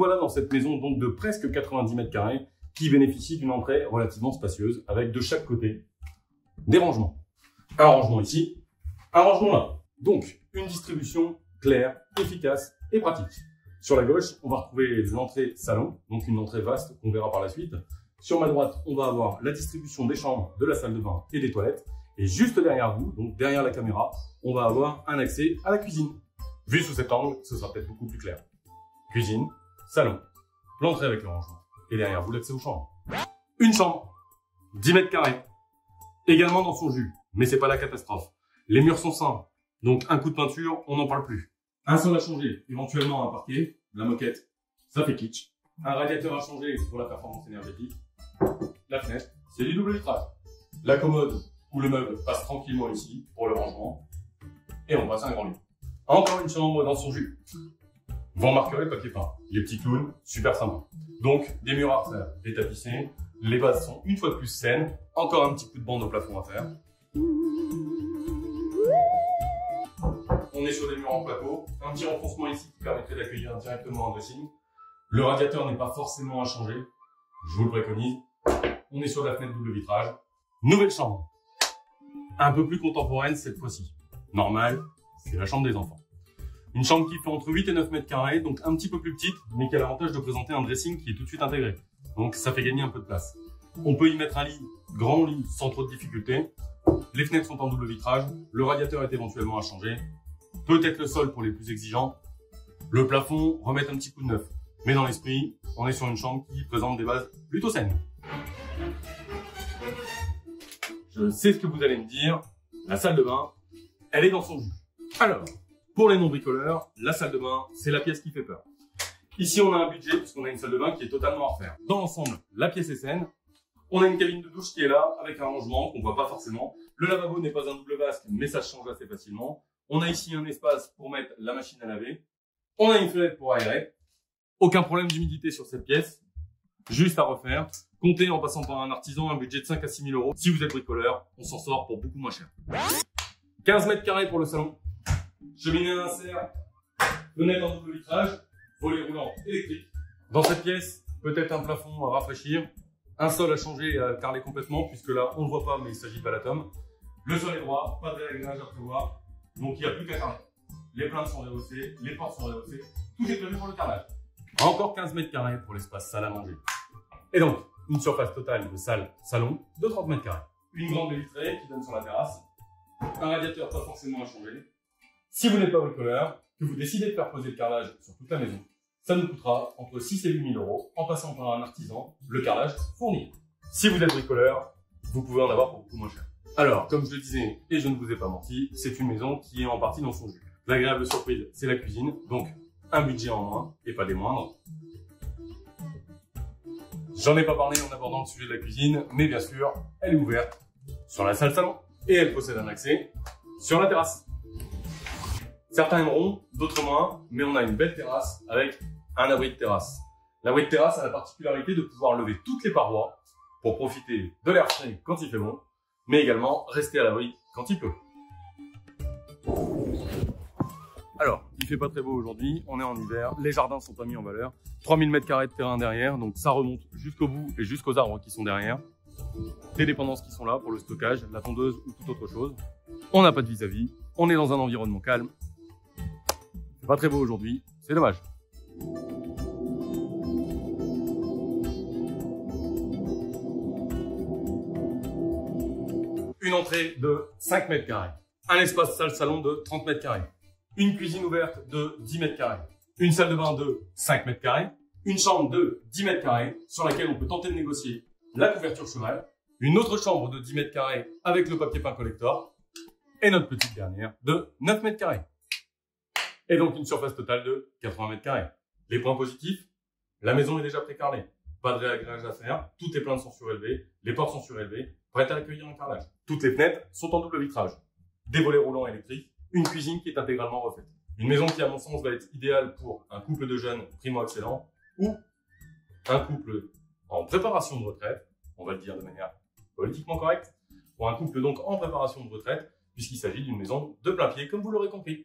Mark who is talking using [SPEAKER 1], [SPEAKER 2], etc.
[SPEAKER 1] Voilà dans cette maison donc de presque 90 mètres carrés qui bénéficie d'une entrée relativement spacieuse avec de chaque côté des rangements. Un rangement ici, un rangement là. Donc une distribution claire, efficace et pratique. Sur la gauche, on va retrouver l'entrée salon, donc une entrée vaste qu'on verra par la suite. Sur ma droite, on va avoir la distribution des chambres, de la salle de bain et des toilettes. Et juste derrière vous, donc derrière la caméra, on va avoir un accès à la cuisine. Vu sous cet angle, ce sera peut-être beaucoup plus clair. Cuisine, salon, l'entrée avec le rangement. Et derrière vous, l'accès aux chambres. Une chambre, 10 mètres carrés. Également dans son jus, mais c'est pas la catastrophe. Les murs sont sains, donc un coup de peinture, on n'en parle plus. Un sol à changer, éventuellement un parquet, la moquette, ça fait kitsch. Un radiateur à changer pour la performance énergétique. La fenêtre, c'est du double vitrage. La commode ou le meuble passe tranquillement ici pour le rangement. Et on passe un grand lit. Encore une chambre dans son jus. Vous remarquerez le papier peint. Les petits clowns, super sympa. Donc, des murs à refaire, des tapissés. Les bases sont une fois de plus saines. Encore un petit coup de bande au plafond à faire. On est sur des murs en plateau. Un petit renforcement ici qui permettrait d'accueillir directement un dressing. Le radiateur n'est pas forcément à changer. Je vous le préconise. On est sur la fenêtre double vitrage. Nouvelle chambre. Un peu plus contemporaine cette fois-ci. Normal, c'est la chambre des enfants. Une chambre qui fait entre 8 et 9 mètres carrés, donc un petit peu plus petite, mais qui a l'avantage de présenter un dressing qui est tout de suite intégré. Donc ça fait gagner un peu de place. On peut y mettre un lit, grand lit, sans trop de difficultés. Les fenêtres sont en double vitrage. Le radiateur est éventuellement à changer. Peut-être le sol pour les plus exigeants. Le plafond, remettre un petit coup de neuf. Mais dans l'esprit, on est sur une chambre qui présente des bases plutôt saines. Je sais ce que vous allez me dire. La salle de bain, elle est dans son jus. Alors, pour les non-bricoleurs, la salle de bain, c'est la pièce qui fait peur. Ici, on a un budget puisqu'on a une salle de bain qui est totalement à refaire. Dans l'ensemble, la pièce est saine. On a une cabine de douche qui est là avec un rangement qu'on voit pas forcément. Le lavabo n'est pas un double vasque, mais ça change assez facilement. On a ici un espace pour mettre la machine à laver. On a une fenêtre pour aérer. Aucun problème d'humidité sur cette pièce. Juste à refaire. Comptez en passant par un artisan un budget de 5 à 6 000 euros. Si vous êtes bricoleur, on s'en sort pour beaucoup moins cher. 15 mètres carrés pour le salon. Cheminée à insert. Fenêtre en double vitrage. Volet roulant électrique. Dans cette pièce, peut-être un plafond à rafraîchir. Un sol à changer et à carreler complètement, puisque là, on ne voit pas, mais il s'agit de balatum. Le sol est droit, pas de réglage à prévoir. Donc il n'y a plus qu'à carreler. Les plaintes sont rehaussées, les portes sont rehaussées. Tout est prévu pour le carrelage. Encore 15 mètres carrés pour l'espace salle à manger. Et donc, une surface totale de salle, salon de 30 mètres carrés. Une grande baie vitrée qui donne sur la terrasse. Un radiateur pas forcément à changer. Si vous n'êtes pas bricoleur, que vous décidez de faire poser le carrelage sur toute la maison, ça nous coûtera entre 6 et 8 000 euros en passant par un artisan, le carrelage fourni. Si vous êtes bricoleur, vous pouvez en avoir pour beaucoup moins cher. Alors, comme je le disais, et je ne vous ai pas menti, c'est une maison qui est en partie dans son jus. L'agréable surprise, c'est la cuisine, donc un budget en moins, et pas des moindres. J'en ai pas parlé en abordant le sujet de la cuisine, mais bien sûr, elle est ouverte sur la salle salon, et elle possède un accès sur la terrasse. Certains aimeront, d'autres moins, mais on a une belle terrasse avec un abri de terrasse. L'abri de terrasse a la particularité de pouvoir lever toutes les parois pour profiter de l'air frais quand il fait bon, mais également rester à l'abri quand il peut. Alors, il fait pas très beau aujourd'hui, on est en hiver, les jardins sont pas mis en valeur. 3000 m2 de terrain derrière, donc ça remonte jusqu'au bout et jusqu'aux arbres qui sont derrière. Les dépendances qui sont là pour le stockage, la tondeuse ou toute autre chose. On n'a pas de vis-à-vis, -vis, on est dans un environnement calme. Pas très beau aujourd'hui, c'est dommage. Une entrée de 5 mètres carrés. Un espace salle-salon de 30 mètres carrés. Une cuisine ouverte de 10 mètres carrés. Une salle de bain de 5 mètres carrés. Une chambre de 10 mètres carrés sur laquelle on peut tenter de négocier la couverture cheval. Une autre chambre de 10 mètres carrés avec le papier peint collector. Et notre petite dernière de 9 mètres carrés. Et donc une surface totale de 80 mètres carrés. Les points positifs, la maison est déjà précarnée. Pas de réagrage à faire, toutes les plaintes sont surélevées, les portes sont surélevées, prêtes à accueillir un carrelage. Toutes les fenêtres sont en double vitrage. Des volets roulants électriques, une cuisine qui est intégralement refaite. Une maison qui, à mon sens, va être idéale pour un couple de jeunes primo-excellents ou un couple en préparation de retraite, on va le dire de manière politiquement correcte, pour un couple donc en préparation de retraite, puisqu'il s'agit d'une maison de plein pied, comme vous l'aurez compris.